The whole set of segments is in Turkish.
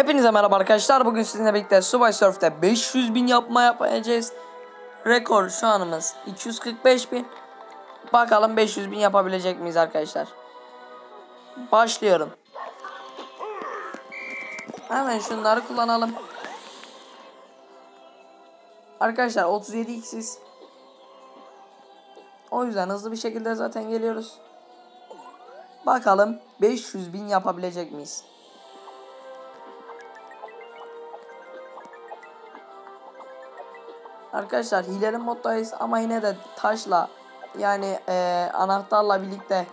Hepinize merhaba arkadaşlar. Bugün sizinle birlikte Subway Surf'te 500 bin yapma yapacağız. Rekor şu anımız 245 bin. Bakalım 500 bin yapabilecek miyiz arkadaşlar. Başlıyorum. Hemen şunları kullanalım. Arkadaşlar 37 x'iz. O yüzden hızlı bir şekilde zaten geliyoruz. Bakalım 500 bin yapabilecek miyiz? Arkadaşlar hileli moddayız ama yine de taşla yani e, anahtarla birlikte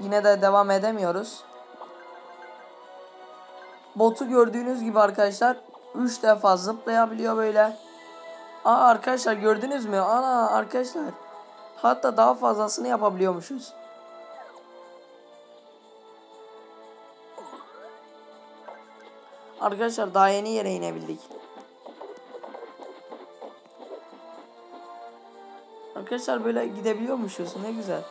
yine de devam edemiyoruz. Botu gördüğünüz gibi arkadaşlar 3 defa zıplayabiliyor böyle. Aa arkadaşlar gördünüz mü? Ana arkadaşlar. Hatta daha fazlasını yapabiliyormuşuz. Arkadaşlar daha yeni yere inebildik. Arkadaşlar böyle gidebiliyormuşuz. Ne güzel.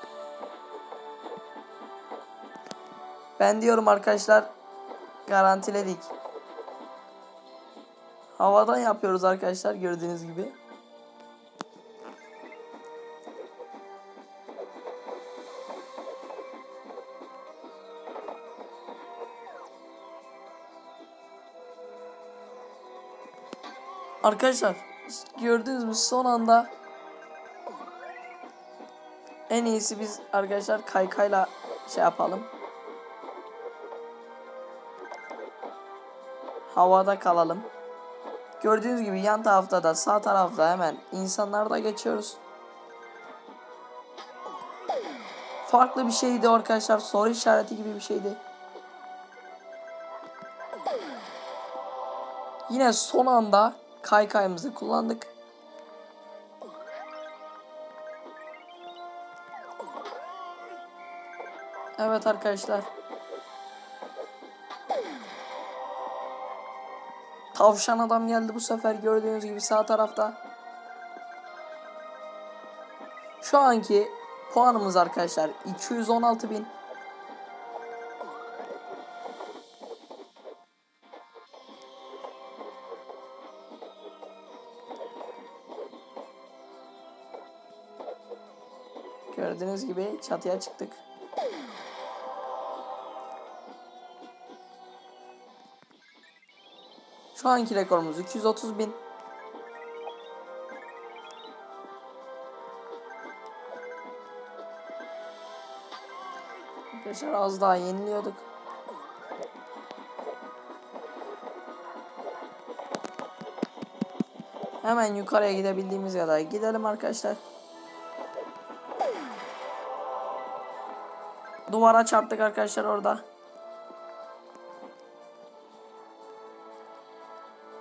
Ben diyorum arkadaşlar garantiledik. Havadan yapıyoruz arkadaşlar gördüğünüz gibi. Arkadaşlar gördünüz mü son anda en iyisi biz arkadaşlar kaykayla şey yapalım. Havada kalalım. Gördüğünüz gibi yan tarafta da sağ tarafta hemen insanlar da geçiyoruz. Farklı bir şeydi arkadaşlar. Soru işareti gibi bir şeydi. Yine son anda kaykayımızı kullandık. Evet arkadaşlar. Tavşan adam geldi bu sefer gördüğünüz gibi sağ tarafta. Şu anki puanımız arkadaşlar 216 bin. Gördüğünüz gibi çatıya çıktık. Şu anki rekorumuz 230 bin. Arkadaşlar az daha yeniliyorduk. Hemen yukarıya gidebildiğimiz kadar gidelim arkadaşlar. Duvara çarptık arkadaşlar orada.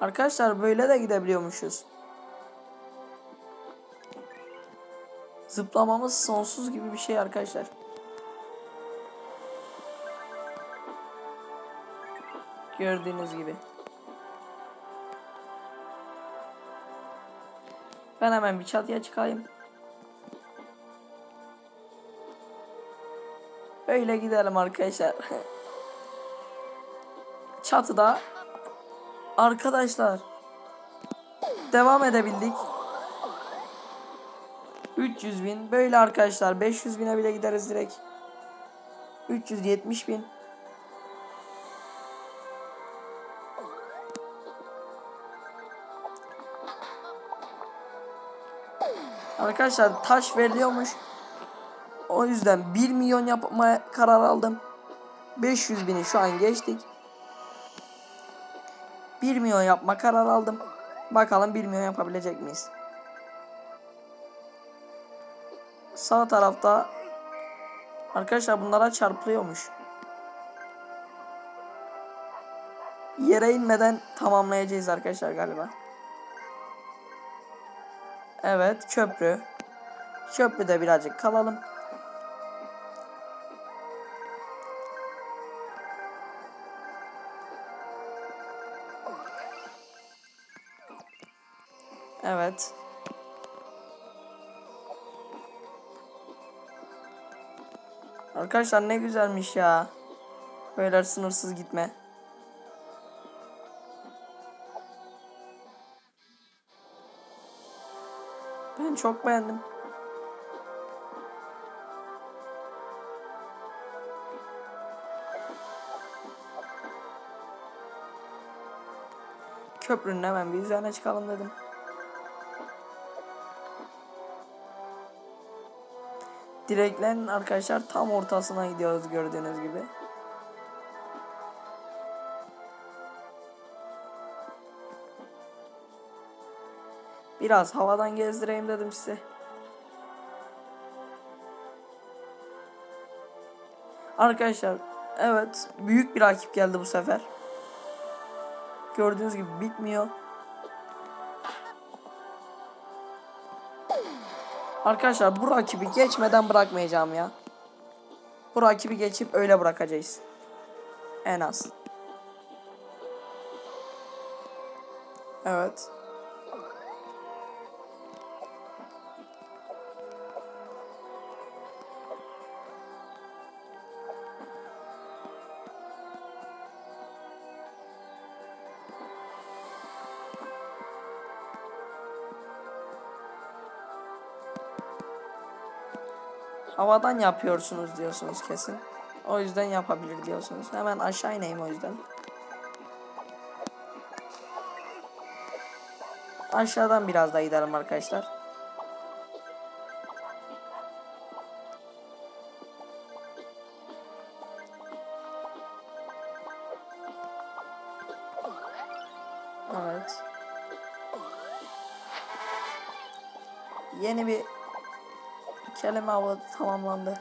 Arkadaşlar böyle de gidebiliyormuşuz. Zıplamamız sonsuz gibi bir şey arkadaşlar. Gördüğünüz gibi. Ben hemen bir çatıya çıkayım. Öyle gidelim arkadaşlar. Çatıda Arkadaşlar devam edebildik. 300 bin böyle arkadaşlar 500 bine bile gideriz direkt. 370 bin. Arkadaşlar taş veriliyormuş. O yüzden 1 milyon yapmaya karar aldım. 500 bini şu an geçtik. 1 milyon yapma karar aldım. Bakalım 1 milyon yapabilecek miyiz? Sağ tarafta arkadaşlar bunlara çarpılıyormuş. Yere inmeden tamamlayacağız arkadaşlar galiba. Evet köprü. Köprüde birazcık kalalım. that. Arkadaşlar ne güzelmiş ya. Böyle sınırsız gitme. Ben çok beğendim. Köprünün hemen bir üzerine çıkalım dedim. Direklerin arkadaşlar tam ortasına gidiyoruz gördüğünüz gibi. Biraz havadan gezdireyim dedim size. Arkadaşlar evet büyük bir rakip geldi bu sefer. Gördüğünüz gibi bitmiyor. Arkadaşlar bu rakibi geçmeden bırakmayacağım ya. Bu rakibi geçip öyle bırakacağız. En az. Evet. Havadan yapıyorsunuz diyorsunuz kesin. O yüzden yapabilir diyorsunuz. Hemen aşağı ineyim o yüzden. Aşağıdan biraz daha gidelim arkadaşlar. Kelime avı tamamlandı.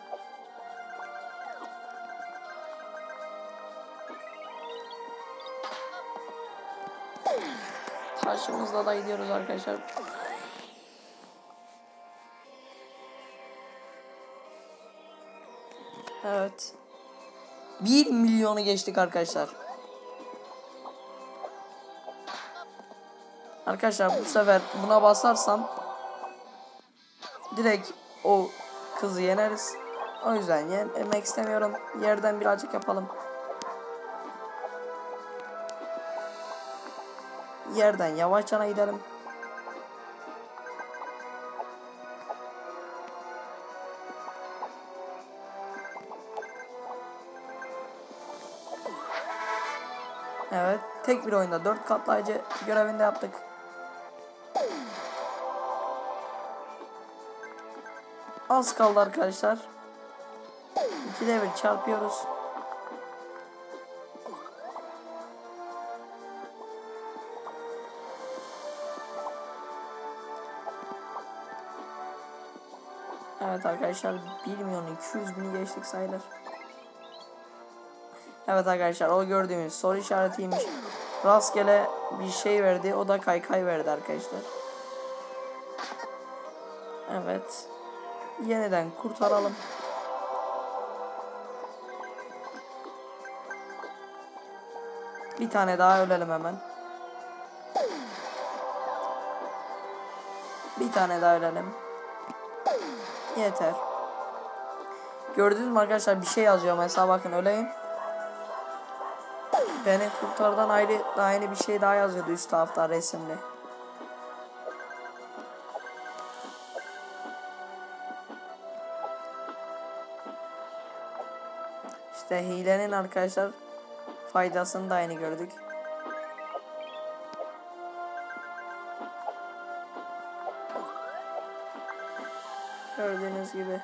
Taşımızla da gidiyoruz arkadaşlar. Evet. 1 milyonu geçtik arkadaşlar. Arkadaşlar bu sefer buna basarsam direkt o kızı yeneriz. O yüzden yenmek istemiyorum. Yerden birazcık yapalım. Yerden yavaşça gidelim. Evet, tek bir oyunda 4 katlayıcı görevinde yaptık. Az kaldı arkadaşlar. İkide bir çarpıyoruz. Evet arkadaşlar 1 milyon 200 bini geçtik sayılır. Evet arkadaşlar o gördüğümüz soru işaretiymiş. Rastgele bir şey verdi. O da kaykay verdi arkadaşlar. Evet. Yeniden kurtaralım. Bir tane daha ölelim hemen. Bir tane daha ölelim. Yeter. Gördünüz mü arkadaşlar bir şey yazıyor mesela bakın öleyim. Beni kurtardan ayrı daha yeni bir şey daha yazıyordu üst tarafta resimli. İşte hilenin arkadaşlar faydasını da aynı gördük. Gördüğünüz gibi.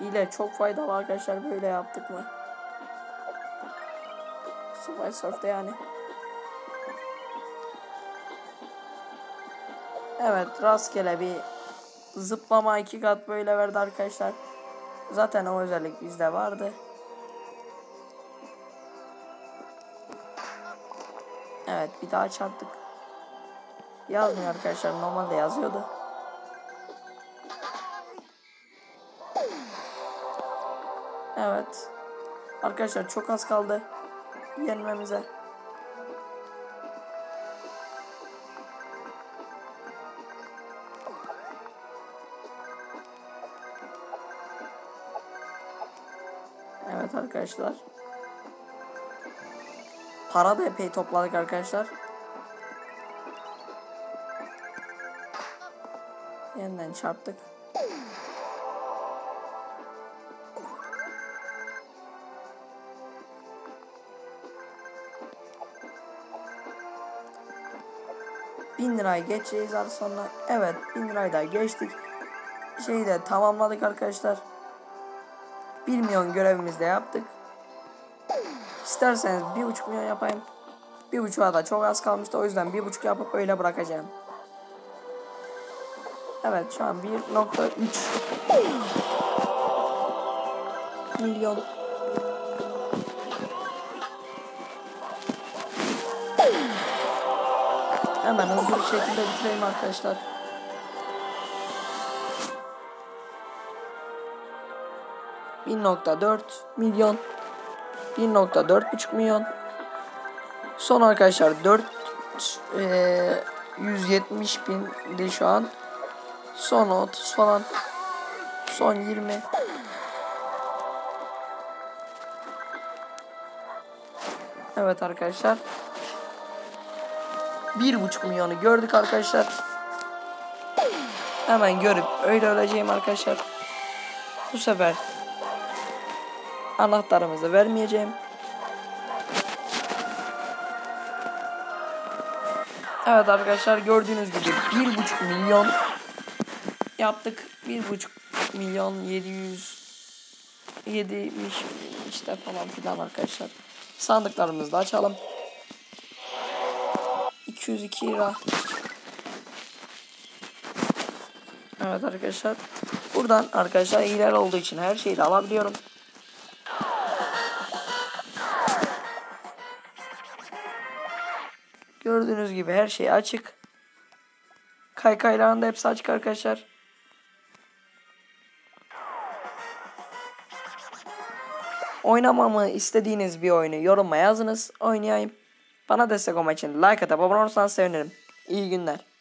Hile çok faydalı arkadaşlar böyle yaptık mı? Subway Surf'te yani. Evet rastgele bir zıplama iki kat böyle verdi arkadaşlar. Zaten o özellik bizde vardı. Evet bir daha çarptık. Yazmıyor arkadaşlar normalde yazıyordu. Evet. Arkadaşlar çok az kaldı yenmemize. Arkadaşlar. Para da epey topladık arkadaşlar. çarptık. Bin lirayı geçeceğiz az sonra. Evet bin lirayı da geçtik. Şeyi de tamamladık arkadaşlar. 1 milyon görevimizi de yaptık. İsterseniz bir buçuk milyon yapayım. Bir buçuğa da çok az kalmıştı. O yüzden bir buçuk yapıp öyle bırakacağım. Evet şu an 1.3 milyon Hemen hızlı bir şekilde bitireyim arkadaşlar. Bir nokta dört milyon. Bir nokta dört buçuk milyon. Son arkadaşlar dört eee 170 bindi şu an. Son 30 falan. Son 20. Evet arkadaşlar. Bir buçuk milyonu gördük arkadaşlar. Hemen görüp öyle öleceğim arkadaşlar. Bu sefer anahtarımızı vermeyeceğim. Evet arkadaşlar gördüğünüz gibi bir buçuk milyon yaptık. Bir buçuk milyon yedi yüz yedimiş işte falan filan arkadaşlar. Sandıklarımızı da açalım. 202 lira. Evet arkadaşlar. Buradan arkadaşlar iyiler olduğu için her şeyi de alabiliyorum. Gördüğünüz gibi her şey açık. Kaykaylarında hepsi açık arkadaşlar. Oynamamı istediğiniz bir oyunu yoruma yazınız. Oynayayım. Bana destek olmak için like atıp abone olursanız sevinirim. İyi günler.